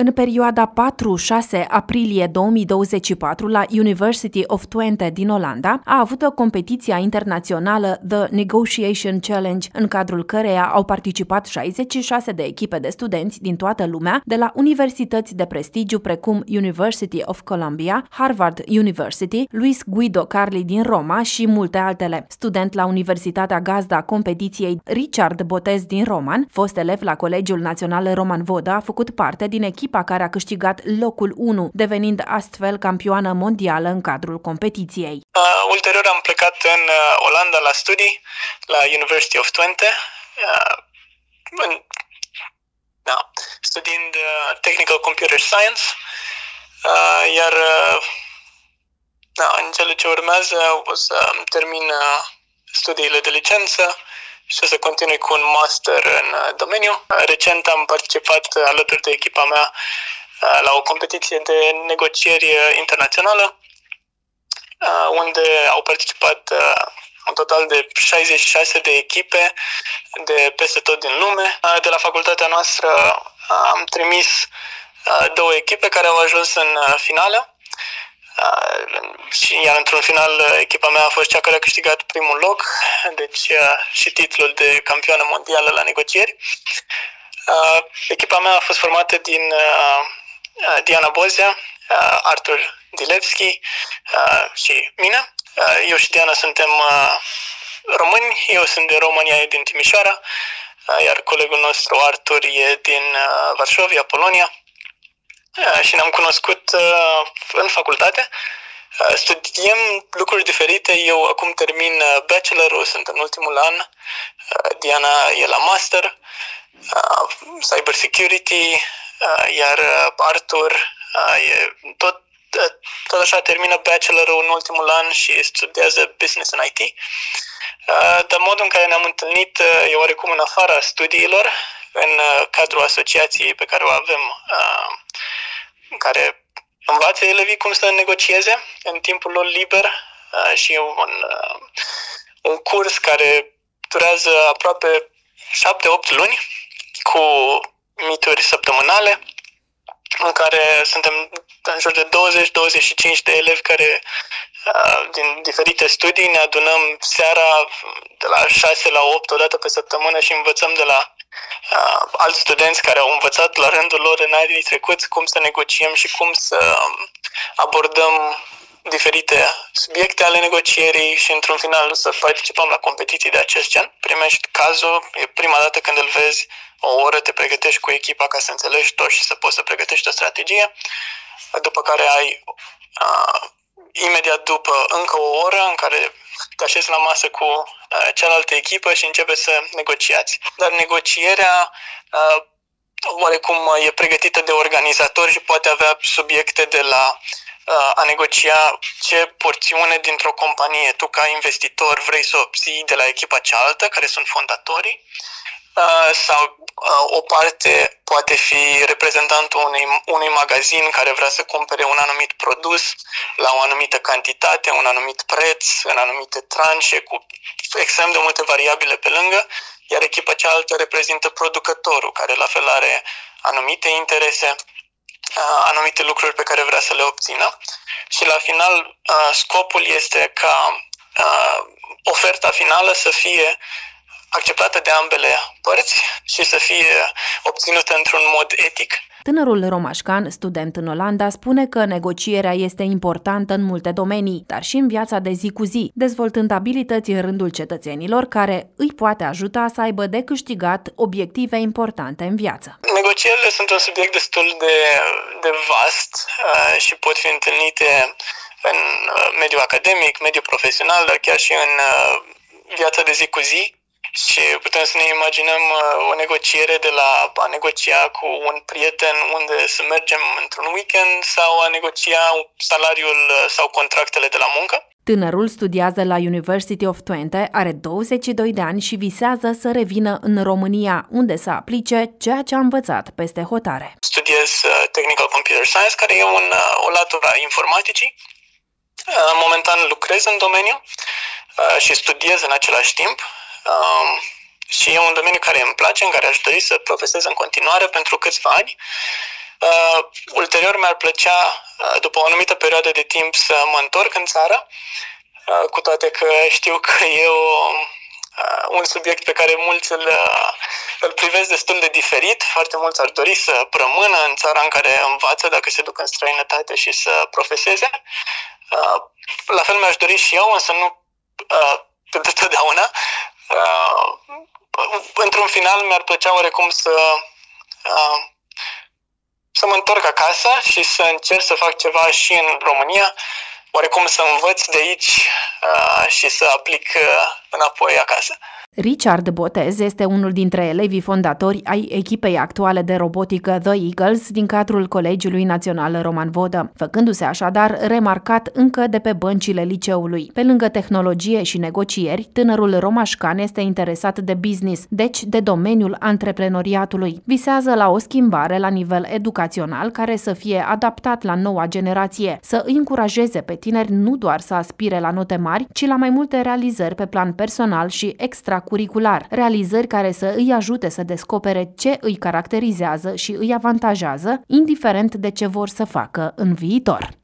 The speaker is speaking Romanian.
În perioada 4-6 aprilie 2024 la University of Twente din Olanda a avut o competiție internațională The Negotiation Challenge, în cadrul căreia au participat 66 de echipe de studenți din toată lumea, de la universități de prestigiu precum University of Columbia, Harvard University, Luis Guido Carli din Roma și multe altele. Student la Universitatea Gazda competiției Richard Botez din Roman, fost elev la Colegiul Național Roman Voda, a făcut parte din echipa echipa care a câștigat locul 1, devenind astfel campioană mondială în cadrul competiției. Uh, ulterior am plecat în uh, Olanda la studii, la University of Twente, uh, în, da, studiind uh, Technical Computer Science, uh, iar uh, da, în cele ce urmează o să termin uh, studiile de licență și să continui cu un master în uh, domeniu. Recent am participat alături de echipa mea uh, la o competiție de negocieri uh, internațională, unde au participat un total de 66 de echipe de peste tot din lume. De la facultatea noastră am trimis două echipe care au ajuns în finală și iar într-un final echipa mea a fost cea care a câștigat primul loc, deci și titlul de campioană mondială la negocieri. Echipa mea a fost formată din Diana Bozia, Artur Dilevski și mine. Eu și Diana suntem români, eu sunt din România, e din Timișoara, iar colegul nostru Artur e din Varșovia, Polonia și ne-am cunoscut uh, în facultate. Uh, studiem lucruri diferite. Eu acum termin uh, bachelor sunt în ultimul an. Diana e la master, cyber security, iar Artur e tot, tot așa termină bachelor în ultimul an și studiază business în IT. Dar modul în care ne-am întâlnit e oarecum în afara studiilor, în cadrul asociației pe care o avem în care învață elevii cum să negocieze în timpul lor liber uh, și un, uh, un curs care durează aproape 7-8 luni cu mituri săptămânale în care suntem în jur de 20-25 de elevi care uh, din diferite studii ne adunăm seara de la 6 la 8 odată pe săptămână și învățăm de la uh, alți studenți care au învățat la rândul lor în anii trecuți cum să negociem și cum să um, abordăm diferite subiecte ale negocierii și într-un final să participăm la competiții de acest gen. Primești cazul, e prima dată când îl vezi, o oră te pregătești cu echipa ca să înțelegi tot și să poți să pregătești o strategie, după care ai uh, imediat după încă o oră în care te așezi la masă cu uh, cealaltă echipă și începe să negociați. Dar negocierea uh, oarecum e pregătită de organizatori și poate avea subiecte de la uh, a negocia ce porțiune dintr-o companie tu ca investitor vrei să obții de la echipa cealaltă, care sunt fondatorii, Uh, sau uh, o parte poate fi reprezentantul unui, unui magazin care vrea să cumpere un anumit produs la o anumită cantitate, un anumit preț, în anumite tranșe, cu extrem de multe variabile pe lângă, iar echipa cealaltă reprezintă producătorul, care la fel are anumite interese, uh, anumite lucruri pe care vrea să le obțină. Și la final, scopul este ca oferta finală să fie acceptată de ambele părți și să fie obținută într-un mod etic. Tânărul romașcan, student în Olanda, spune că negocierea este importantă în multe domenii, dar și în viața de zi cu zi, dezvoltând abilități în rândul cetățenilor care îi poate ajuta să aibă de câștigat obiective importante în viață. Negocierile sunt un subiect destul de, de vast uh, și pot fi întâlnite în uh, mediul academic, mediul profesional, dar chiar și în uh, viața de zi cu zi. Și putem să ne imaginăm uh, o negociere de la a negocia cu un prieten unde să mergem într-un weekend sau a negocia salariul uh, sau contractele de la muncă. Tânărul studiază la University of Twente, are 22 de ani și visează să revină în România, unde să aplice ceea ce a învățat peste hotare. Studiez uh, Technical Computer Science, care e un, o latură a informaticii. Momentan lucrez în domeniu și studiez în același timp Um, și e un domeniu care îmi place, în care aș dori să profesez în continuare pentru câțiva ani. Uh, ulterior mi-ar plăcea, uh, după o anumită perioadă de timp, să mă întorc în țară, uh, cu toate că știu că e o, uh, un subiect pe care mulți îl, uh, îl privesc destul de diferit. Foarte mulți ar dori să rămână în țara în care învață dacă se duc în străinătate și să profeseze. Uh, la fel mi-aș dori și eu, însă nu uh, pentru totdeauna. Uh, într-un final mi-ar plăcea oarecum să uh, să mă întorc acasă și să încerc să fac ceva și în România, oarecum să învăț de aici uh, și să aplic uh, înapoi acasă. Richard Botez este unul dintre elevii fondatori ai echipei actuale de robotică The Eagles din cadrul Colegiului Național Roman Vodă, făcându-se așadar remarcat încă de pe băncile liceului. Pe lângă tehnologie și negocieri, tânărul romașcan este interesat de business, deci de domeniul antreprenoriatului. Visează la o schimbare la nivel educațional care să fie adaptat la noua generație, să îi încurajeze pe tineri nu doar să aspire la note mari, ci la mai multe realizări pe plan personal și extra extracurricular, realizări care să îi ajute să descopere ce îi caracterizează și îi avantajează, indiferent de ce vor să facă în viitor.